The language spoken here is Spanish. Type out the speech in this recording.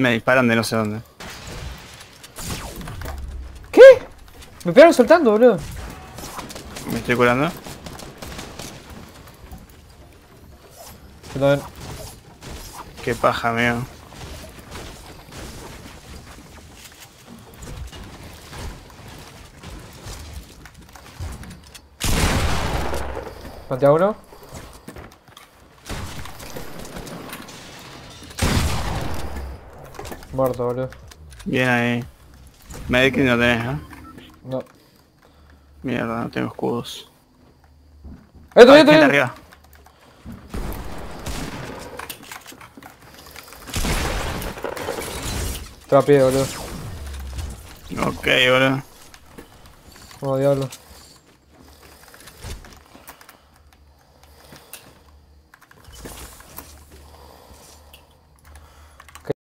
Me disparan de no sé dónde. ¿Qué? Me pegaron saltando, boludo. Me estoy curando. Qué paja, amigo. Maté a uno. Muerto, boludo. Bien ahí. Medikit no tenés, ¿eh? No. Mierda, no tengo escudos. ¡Esto, Hay esto, gente esto! arriba. Trapié, boludo. Ok, boludo. Oh, diablo.